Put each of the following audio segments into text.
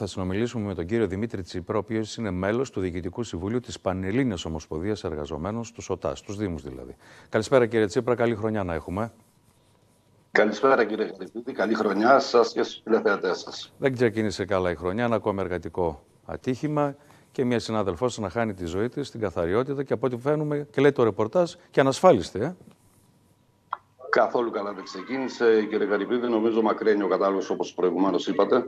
θα συνομιλήσουμε με τον κύριο Δημήτρη Τσίπρα, ο οποίος είναι μέλος του Διοικητικού Συμβουλίου της Πανελλήνιας Ομοσπονδίας Εργαζομένων, του ΟΤΑ, του Δήμους δηλαδή. Καλησπέρα κύριε Τσίπρα, καλή χρονιά να έχουμε. Καλησπέρα κύριε Γρηγορή, καλή χρονιά σας και στους τηλεθεατές σας. Δεν ξεκίνησε καλά η χρονιά, ένα ακόμα εργατικό ατύχημα και μια συνάδελφός να χάνει τη ζωή της στην καθαριότητα και από ό,τι φαίνουμε και λέει το ρεπορτάζ και ανασφάλιστη. Ε; Καθόλου καλά δεν ξεκίνησε. Κύριε Καρυπίδη, νομίζω μακραίνει ο κατάλογος, όπως προηγουμένως είπατε,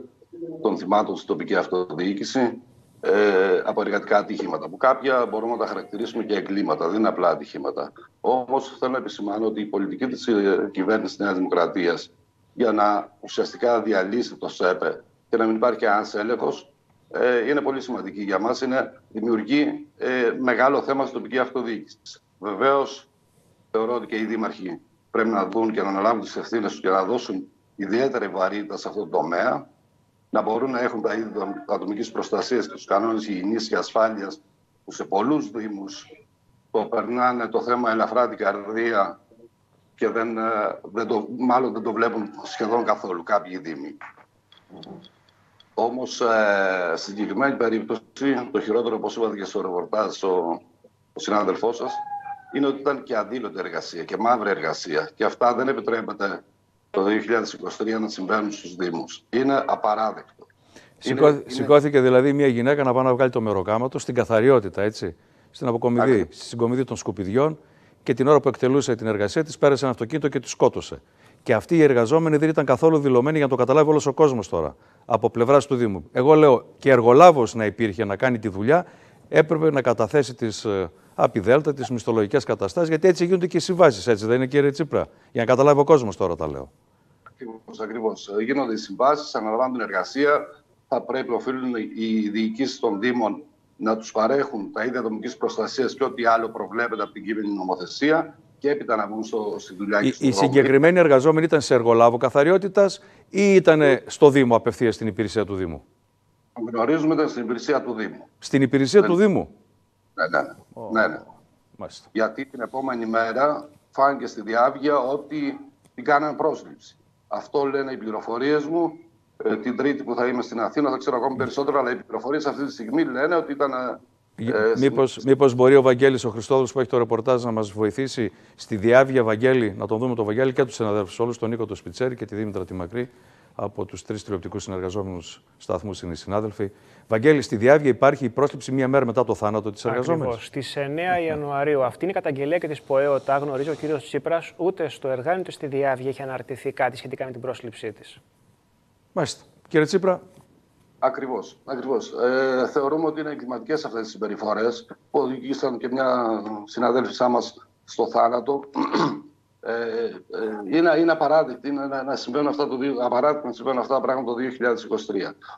των θυμάτων στην τοπική αυτοδιοίκηση ε, από εργατικά ατυχήματα. Που κάποια μπορούμε να τα χαρακτηρίσουμε και εγκλήματα, δεν είναι απλά ατυχήματα. Όμως θέλω να επισημάνω ότι η πολιτική της ε, κυβέρνησης τη Νέας Δημοκρατίας για να ουσιαστικά διαλύσει το ΣΕΠΕ και να μην υπάρχει κανένα έλεγχο ε, είναι πολύ σημαντική για μας. Δημιουργεί ε, μεγάλο θέμα στην τοπική αυτοδιοίκηση. Βεβαίως, θεωρώ ότι και οι δήμαρχοι πρέπει να δουν και να αναλάβουν τις ευθύνες τους και να δώσουν ιδιαίτερη βαρύτητα σε αυτό το τομέα, να μπορούν να έχουν τα είδη ατομικής προστασίας και τους κανόνες υγιεινής και ασφάλειας που σε πολλούς Δήμους το περνάνε το θέμα ελαφρά την καρδία και δεν, ε, δεν το, μάλλον δεν το βλέπουν σχεδόν καθόλου κάποιοι Δήμοι. Όμως, ε, στην συγκεκριμένη περίπτωση, το χειρότερο, όπως είπατε και στο ρεπορτάζ, ο, ο συνάδελφός σας, είναι ότι ήταν και αδήλωτη εργασία και μαύρη εργασία. Και αυτά δεν επιτρέπεται το 2023 να συμβαίνουν στους Δήμους. Είναι απαράδεκτο. είναι, σηκώθηκε δηλαδή μια γυναίκα να πάει να βγάλει το μεροκάματο στην καθαριότητα, έτσι. Στην αποκομιδή, στη συγκομιδή των σκουπιδιών και την ώρα που εκτελούσε την εργασία της πέρασε ένα αυτοκίνητο και τη σκότωσε. Και αυτοί οι εργαζόμενοι δεν ήταν καθόλου δηλωμένοι για να το καταλάβει όλος ο κόσμος τώρα από πλευράς του Δήμου. Εγώ λέω και εργολάβος να υπήρχε να κάνει τη δουλειά, έπρεπε να καταθέσει τις ε, απειδέλτα, τις μισθολογικές καταστάσεις, γιατί έτσι γίνονται και οι συμβάσεις. Έτσι δεν είναι, κύριε Τσίπρα; Για να καταλάβει ο κόσμος τώρα τα λέω. Ακριβώς. Γίνονται οι συμβάσεις, αναλαμβάνουν την εργασία. Θα πρέπει, οφείλουν οι διοικήσεις των Δήμων να τους παρέχουν τα ίδια ατομική προστασίας και ό,τι άλλο προβλέπεται από την κυβερνητική νομοθεσία και έπειτα να βγουν στο, στη δουλειά και Οι συγκεκριμένοι εργαζόμενοι ήταν σε εργολάβο καθαριότητας ή ήταν στο Δήμο απευθείας στην υπηρεσία του Δήμου; Γνωρίζουμε ήταν στην υπηρεσία του Δήμου. Στην υπηρεσία του Δήμου; Ναι, ναι. Oh. ναι, ναι. Γιατί την επόμενη μέρα φάνηκε στη διάβγεια ότι την κάνανε πρόσληψη. Αυτό λένε οι πληροφορίες μου. Ε, την Τρίτη που θα είμαι στην Αθήνα θα ξέρω ακόμη περισσότερο, αλλά οι πληροφορίες αυτή τη στιγμή λένε ότι ήταν ε, μήπως, μήπως μπορεί ο Βαγγέλης, ο Χριστόδουλος που έχει το ρεπορτάζ να μας βοηθήσει στη διάβια Βαγγέλη, να τον δούμε τον Βαγγέλη και τους συναδέλφους όλους, τον Νίκο το Σπιτσέρη και τη Δήμητρα τη Μακρύ, από τους τρεις τηλεοπτικούς συνεργαζόμενους σταθμούς είναι οι συνάδελφοι. Βαγγέλη, στη διάβια υπάρχει η πρόσληψη μία μέρα μετά το θάνατο της εργαζόμενης. Στις 9 Ιανουαρίου. Αυτή είναι η καταγγελία και της ΠΟΕΟΤΑ. Γνωρίζει ο κύριος Τσίπρας. Ούτε στο εργάνι ούτε στη διάβια έχει αναρτηθεί κάτι σχετικά με την πρόσληψή της. Μάλιστα. Κύριε Τσίπρα, Ακριβώς. Ακριβώς. Ε, θεωρούμε ότι είναι εγκληματικές αυτές τις συμπεριφορές που οδήγησαν και μια συναδέλφισά μας στο θάνατο. Ε, ε, είναι, είναι απαράδεκτο είναι να, να, συμβαίνουν αυτά το, απαράδεκτο να συμβαίνουν αυτά τα πράγματα το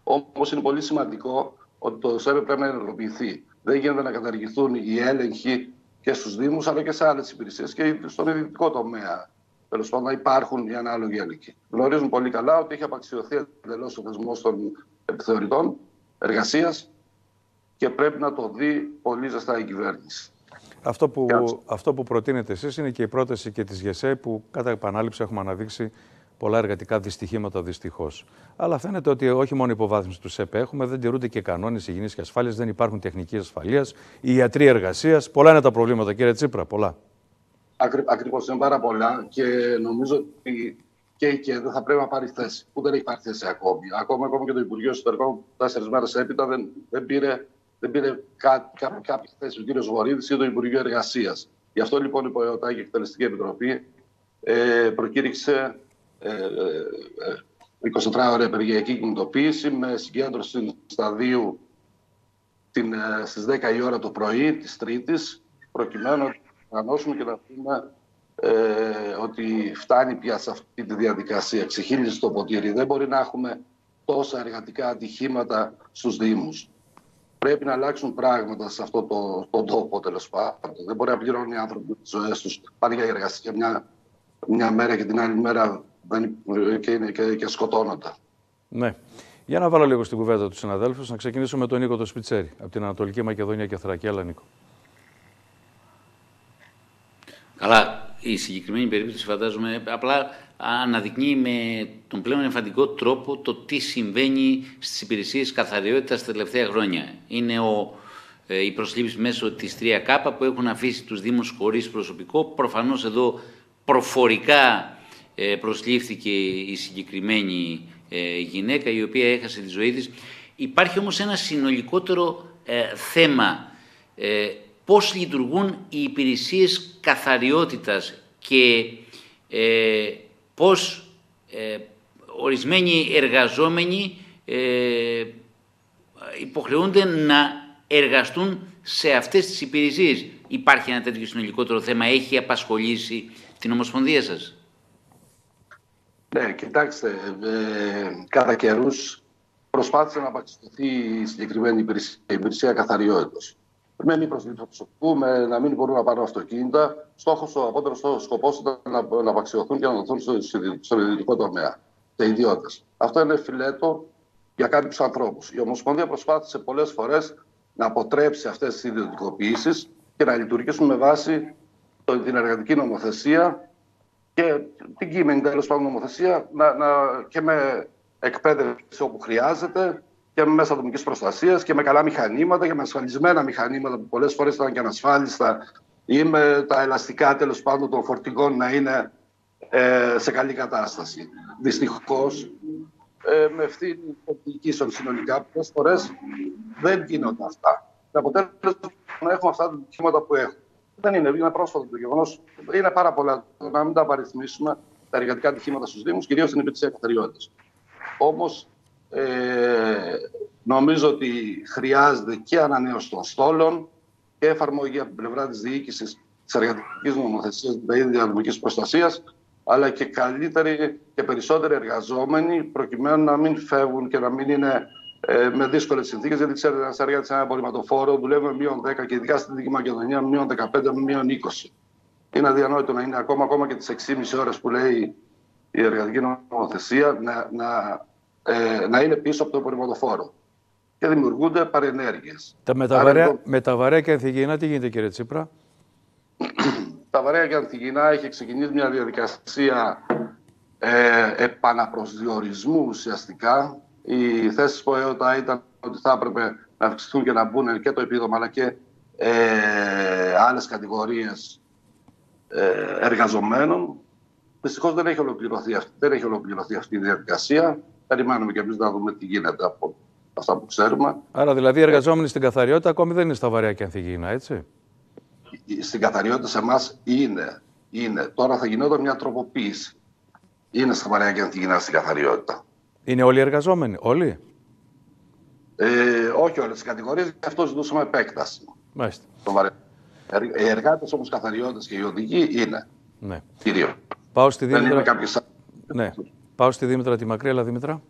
2023. Όμως είναι πολύ σημαντικό ότι το ΣΕΠΕ πρέπει να ενεργοποιηθεί. Δεν γίνεται να καταργηθούν οι έλεγχοι και στους Δήμους αλλά και σε άλλες υπηρεσίες και στον ιδιωτικό τομέα. Τέλος πάντων, να υπάρχουν οι ανάλογοι έλεγχοι. Γνωρίζουν πολύ καλά ότι έχει απαξιωθεί εντελώς ο θεσμός των επιθεωρητών εργασίας και πρέπει να το δει πολύ ζεστά η κυβέρνηση. Αυτό που, αυτό που προτείνετε εσείς είναι και η πρόταση και της ΓΕΣΕ που κατά επανάληψη έχουμε αναδείξει πολλά εργατικά δυστυχήματα δυστυχώς. Αλλά φαίνεται ότι όχι μόνο υποβάθμιση του ΣΕΠ έχουμε, δεν τηρούνται και κανόνες υγιεινής και ασφάλειας, δεν υπάρχουν τεχνική ασφαλείας, οι ιατροί εργασίας. Πολλά είναι τα προβλήματα, κύριε Τσίπρα, πολλά. Ακριβώς είναι πάρα πολλά και νομίζω ότι και η ΚΕΔ θα πρέπει να πάρεις θέση, που δεν έχει πάρει θέση ακόμη. Ακόμα, ακόμα και το Υπουργείο Εσωτερικών, τέσσερις μέρες έπειτα, δεν, δεν πήρε, δεν πήρε κά, κά, κάποια θέση ο κ. Βορύδης ή το Υπουργείο Εργασίας. Γι' αυτό λοιπόν η ΠΟΕΟΤΑ και η Εκτελεστική Επιτροπή ε, προκήρυξε ε, ε, 24 ε, ώρα απεργιακή κινητοποίηση με συγκέντρωση σταδίου την, ε, στις 10 η ώρα το πρωί της Τρίτης προκειμένου να οργανώσουμε και να πούμε ε, ότι φτάνει πια σε αυτή τη διαδικασία. Ξεχύλιζε το ποτήρι. Δεν μπορεί να έχουμε τόσα εργατικά ατυχήματα στους Δήμους. Πρέπει να αλλάξουν πράγματα σε αυτό το, το τόπο τέλος πάντων. Δεν μπορεί να πληρώνουν οι άνθρωποι τις ζωές τους. Πάνε για εργασία μια, μια μέρα και την άλλη μέρα δεν, και, είναι, και, και σκοτώνονται. Ναι. Για να βάλω λίγο στην κουβέντα τους συναδέλφους, να ξεκινήσουμε με τον Νίκο το Σπιτσέρη από την Ανατολική Μακεδονία και Θρακή. Έλα, Νίκο. Καλά, η συγκεκριμένη περίπτωση φαντάζομαι απλά αναδεικνύει με τον πλέον εμφαντικό τρόπο το τι συμβαίνει στις υπηρεσίες καθαριότητας τα τελευταία χρόνια. Είναι ο, ε, οι προσλήψεις μέσω της 3K που έχουν αφήσει τους Δήμους χωρίς προσωπικό. Προφανώς εδώ προφορικά ε, προσλήφθηκε η συγκεκριμένη ε, γυναίκα η οποία έχασε τη ζωή της. Υπάρχει όμως ένα συνολικότερο ε, θέμα ε, πώς λειτουργούν οι υπηρεσίες καθαριότητας και ε, πώς ε, ορισμένοι εργαζόμενοι ε, υποχρεούνται να εργαστούν σε αυτές τις υπηρεσίες. Υπάρχει ένα τέτοιο συνολικότερο θέμα, έχει απασχολήσει την Ομοσπονδία σας; Ναι, κοιτάξτε, ε, κατά καιρούς προσπάθησε να απαξιωθεί η συγκεκριμένη υπηρεσία, η υπηρεσία καθαριότητας με μη προσλήψη προσωπικού, με να μην μπορούν να πάρουν αυτοκίνητα. Στόχος, ο απότερος σκοπός ήταν να, να απαξιωθούν και να δοθούν στο, στο ιδιωτικό τομέα, σε ιδιώτες. Αυτό είναι φιλέτο για κάποιους ανθρώπους. Η Ομοσπονδία προσπάθησε πολλές φορές να αποτρέψει αυτές τις ιδιωτικοποιήσεις και να λειτουργήσουν με βάση την εργατική νομοθεσία και την κείμενη τέλος πάντων νομοθεσία να, να, και με εκπαίδευση όπου χρειάζεται και με μέσα ατομικής προστασίας και με καλά μηχανήματα και με ασφαλισμένα μηχανήματα που πολλές φορές ήταν και ανασφάλιστα ή με τα ελαστικά τέλος πάντων των φορτηγών να είναι ε, σε καλή κατάσταση. Δυστυχώς, ε, με ευθύνη των συνολικά, πολλές φορές δεν γίνονται αυτά. Το αποτέλεσμα να έχουμε αυτά τα δικαιώματα που έχουμε. Δεν είναι, είναι πρόσφατο το γεγονός. Είναι πάρα πολλά. Να μην τα απαριθμίσουμε τα εργατικά ατυχήματα στους Δήμους, κυρίως στην υπηρεσία καθαριότητα. Όμως ε, νομίζω ότι χρειάζεται και ανανέωση των στόλων και εφαρμογή από την πλευρά της διοίκησης της εργατικής νομοθεσίας, δηλαδή διαδομική προστασίας, αλλά και καλύτεροι και περισσότεροι εργαζόμενοι, προκειμένου να μην φεύγουν και να μην είναι ε, με δύσκολες συνθήκες. Γιατί ξέρετε, ένας εργάτης σε ένα απορριμματοφόρο δουλεύει με μείον 10 και ειδικά στην Δική Μακεδονία μείον 15 με μείον 20. Είναι αδιανόητο να είναι ακόμα, ακόμα και τις 6,5 ώρες που λέει η εργατική νομοθεσία να, να ε, να είναι πίσω από το απορριμματοφόρο. Και δημιουργούνται παρενέργειες. Τα με τα, βαρέα, με τα βαρέα και ανθυγιεινά τι γίνεται κύριε Τσίπρα; τα βαρέα και ανθυγιεινά έχει ξεκινήσει μια διαδικασία ε, επαναπροσδιορισμού ουσιαστικά. Οι θέσεις που ΕΟΤΑ ήταν ότι θα έπρεπε να αυξηθούν και να μπουν και το επίδομα αλλά και ε, άλλες κατηγορίες ε, εργαζομένων. Δυστυχώς δεν, έχει ολοκληρωθεί αυτή, δεν έχει ολοκληρωθεί αυτή η διαδικασία περιμένουμε και εμείς να δούμε τι γίνεται από αυτά που ξέρουμε. Άρα δηλαδή οι εργαζόμενοι στην καθαριότητα ακόμη δεν είναι στα βαρέα και ανθυγιεινά, έτσι; Στην καθαριότητα σε εμάς είναι, είναι. Τώρα θα γινόταν μια τροποποίηση. Είναι στα βαρέα και ανθυγιεινά στην καθαριότητα. Είναι όλοι οι εργαζόμενοι, όλοι; Ε, όχι όλες τις κατηγορίες, γι' αυτό ζητούσαμε επέκταση. Μάλιστα. Οι εργάτες όμως καθαριότητα και οι οδηγοί είναι. Ναι. Κυρίως. Πάω στη Δήμητρα. Ναι. Πάω στη Δήμητρα τη Μακρύ, αλλά Δήμητρα.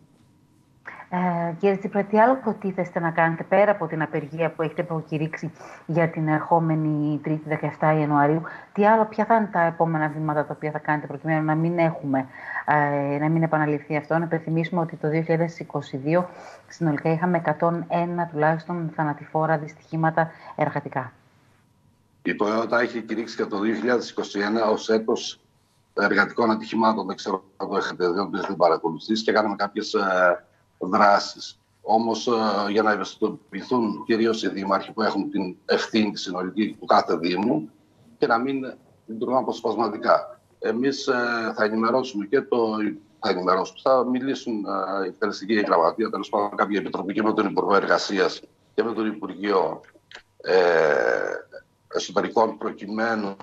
Ε, κύριε Τσίπρα, τι άλλο προτίθεστε να κάνετε πέρα από την απεργία που έχετε προκηρύξει για την ερχόμενη 3η 17 Ιανουαρίου, τι άλλο, ποια θα είναι τα επόμενα βήματα τα οποία θα κάνετε προκειμένου να μην έχουμε, ε, να μην επαναληφθεί αυτό. Να υπενθυμίσουμε ότι το 2022 συνολικά είχαμε 101 τουλάχιστον θανατηφόρα δυστυχήματα εργατικά. Η Toyota έχει κηρύξει και το 2021 ως έτος εργατικών ατυχημάτων. Δεν ξέρω αν το έχετε δει, δεν παρακολουθήσει και κάναμε κάποιες δράσεις. Όμως, ε, για να ευαισθητοποιηθούν κυρίως οι δήμαρχοι που έχουν την ευθύνη τη συνολική του κάθε Δήμου και να μην λειτουργούν αποσπασματικά. Εμείς ε, θα ενημερώσουμε και το. Θα ενημερώσουμε, θα μιλήσουν ε, η εκτελεστική γραμματεία, τέλος πάντων κάποια επιτροπή και με τον Υπουργό Εργασίας και με τον Υπουργείο ε, Εσωτερικών προκειμένου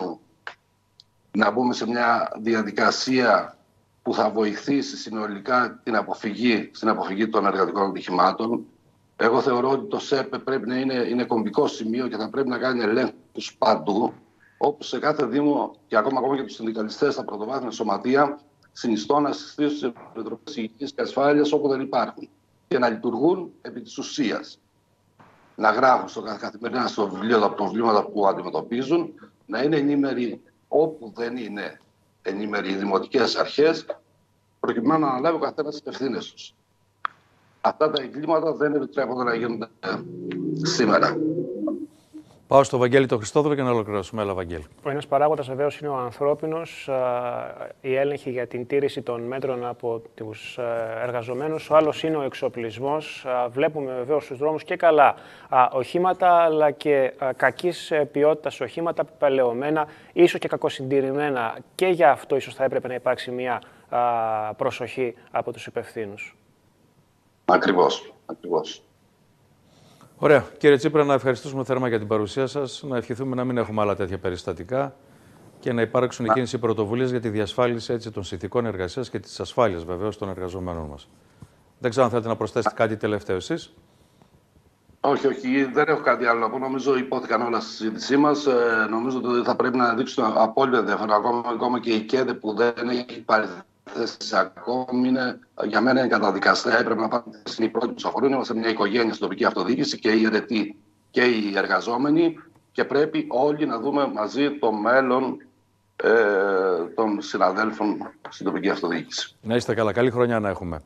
να μπούμε σε μια διαδικασία που θα βοηθήσει συνολικά την αποφυγή, στην αποφυγή των εργατικών ατυχημάτων. Εγώ θεωρώ ότι το ΣΕΠ πρέπει να είναι, είναι κομβικό σημείο και θα πρέπει να κάνει ελέγχους παντού, όπου σε κάθε Δήμο και ακόμα, ακόμα και τους συνδικαλιστές στα πρωτοβάθμια σωματεία συνιστώ να συστήσουν τις επιτροπές υγιεινή και ασφάλειας όπου δεν υπάρχουν και να λειτουργούν επί της ουσίας. Να γράφουν στο καθημερινά στο βιβλίο τα προβλήματα που αντιμετωπίζουν, να είναι ενήμεροι όπου δεν είναι ενήμεροι οι δημοτικές αρχές, προκειμένου να αναλάβει ο καθένας τις ευθύνες τους. Αυτά τα εγκλήματα δεν επιτρέπονται να γίνονται σήμερα. Πάω στο Βαγγέλη το Χριστόδουλο και να ολοκληρώσουμε. Έλα, Βαγγέλη. Ο ένας παράγοντας βεβαίως είναι ο ανθρώπινος. Η έλεγχη για την τήρηση των μέτρων από τους εργαζομένους. Ο άλλος είναι ο εξοπλισμός. Βλέπουμε βεβαίως στους δρόμους και καλά οχήματα, αλλά και κακής ποιότητας οχήματα, παλαιωμένα, ίσως και κακοσυντηρημένα. Και για αυτό ίσως θα έπρεπε να υπάρξει μια προσοχή από τους υπευθύνους. Ακριβώς. Ακριβώς. Ωραία. Κύριε Τσίπρα, να ευχαριστήσουμε θερμά για την παρουσία σας. Να ευχηθούμε να μην έχουμε άλλα τέτοια περιστατικά και να υπάρξουν εκείνες οι πρωτοβουλίες για τη διασφάλιση έτσι, των συνθηκών εργασίας και της ασφάλειας βεβαίως των εργαζομένων μας. Δεν ξέρω αν θέλετε να προσθέσετε κάτι τελευταίο εσείς. Όχι, όχι, δεν έχω κάτι άλλο να πω. Νομίζω υπόθηκαν όλα στη συζήτησή μας. Ε, νομίζω ότι θα πρέπει να δείξουν απόλυτα ενδιαφέρον ακόμα, ακόμα και η ΚΕΔΕ που δεν έχει πάρει θέση ακόμη είναι, για μένα είναι καταδικαστέα. Έπρεπε να πάμε στην πρώτη που αφορούν. Είμαστε μια οικογένεια στην τοπική αυτοδιοίκηση και οι αιρετοί και οι εργαζόμενοι και πρέπει όλοι να δούμε μαζί το μέλλον ε, των συναδέλφων στην τοπική αυτοδιοίκηση. Να είστε καλά. Καλή χρονιά να έχουμε.